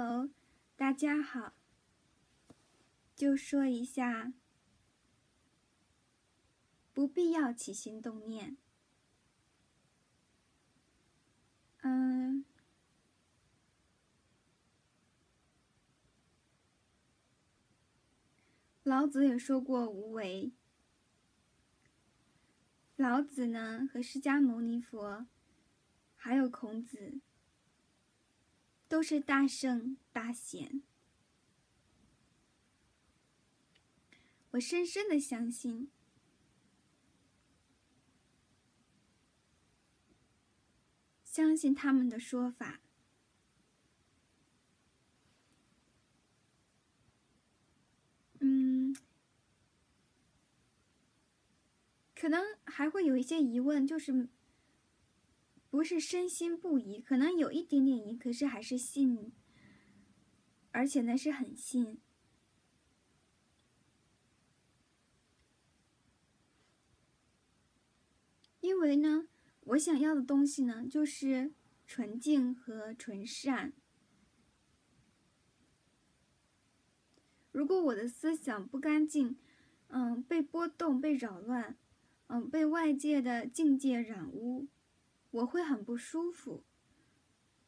Hello，大家好。就说一下，不必要起心动念。嗯，老子也说过无为。老子呢，和释迦牟尼佛，还有孔子，都是大圣大贤。我深深的相信，相信他们的说法。嗯，可能还会有一些疑问，就是不是深信不疑，可能有一点点疑，可是还是信，而且呢是很信。因为呢，我想要的东西呢，就是纯净和纯善。如果我的思想不干净，嗯，被波动、被扰乱，嗯，被外界的境界染污，我会很不舒服。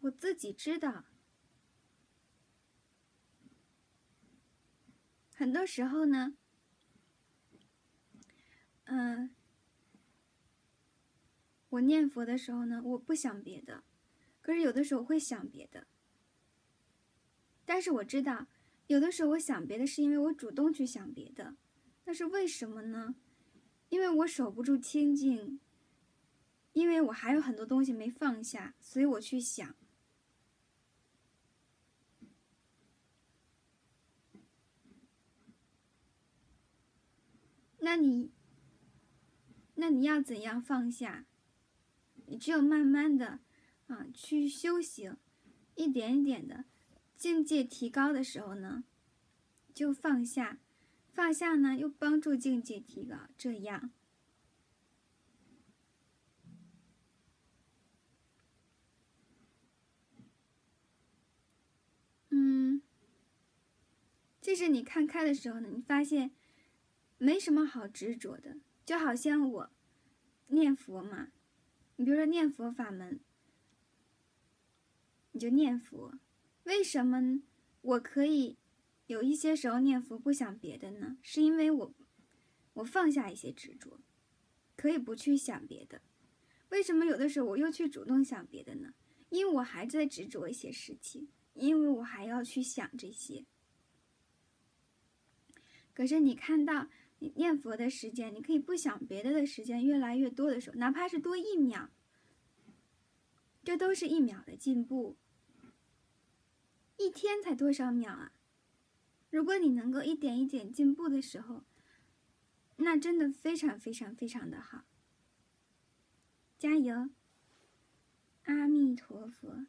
我自己知道，很多时候呢，嗯。我念佛的时候呢，我不想别的，可是有的时候会想别的。但是我知道，有的时候我想别的，是因为我主动去想别的。那是为什么呢？因为我守不住清净，因为我还有很多东西没放下，所以我去想。那你，那你要怎样放下？你只有慢慢的，啊，去修行，一点一点的，境界提高的时候呢，就放下，放下呢又帮助境界提高，这样，嗯，就是你看开的时候呢，你发现没什么好执着的，就好像我念佛嘛。你比如说念佛法门，你就念佛。为什么我可以有一些时候念佛不想别的呢？是因为我我放下一些执着，可以不去想别的。为什么有的时候我又去主动想别的呢？因为我还在执着一些事情，因为我还要去想这些。可是你看到。你念佛的时间，你可以不想别的的时间越来越多的时候，哪怕是多一秒，这都是一秒的进步。一天才多少秒啊？如果你能够一点一点进步的时候，那真的非常非常非常的好。加油！阿弥陀佛。